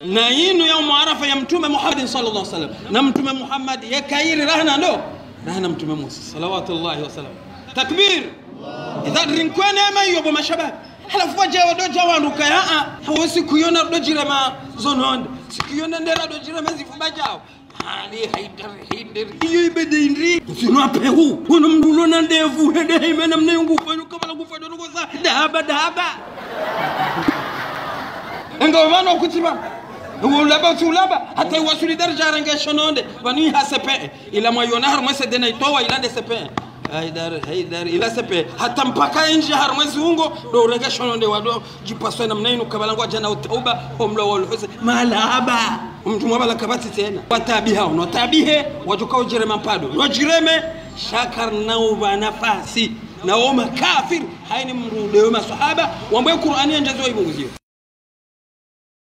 na inu ya muarafa ya mtume Muhammad sallallahu alaihi wasallam. Na mtume Muhammad ya kairi rahna ndo? Rahna mtume Musa salawatullahi wasallam. Takbir. Idha rinkwene ama iyo bo mashabab halafu waje wadoja wanduka ya a hawasi kuyona dojira ma zononde sikuyona ndera dojira ma zifuba jao. Hali haidar haidar iyo ibede indri. Sino apehu wono mdulo na ndevu hede himena mnayungu fanyu kama kufanya nuko sa dahaba dahaba. Nga vana okutima ulaba tulaba hata iwasuli darja range shononde. Bani ha sepe. Ila mwayona har mwese dena itowa ilande sepe. Haidar haidar ila sepe. Hata mpaka inji har mwezi ungo do range shononde wado jipaswe namna inu kabalangwa jana utauba homlo wal husa malaba. Mtu mwabala kabati tena. Watabiha ono tabihe wajukao ujire mpado. Rojireme shakar nauba nafasi. Na woma kafir. Haini mrudeo masahaba wambaye qur'ani yanjazo ibunguzio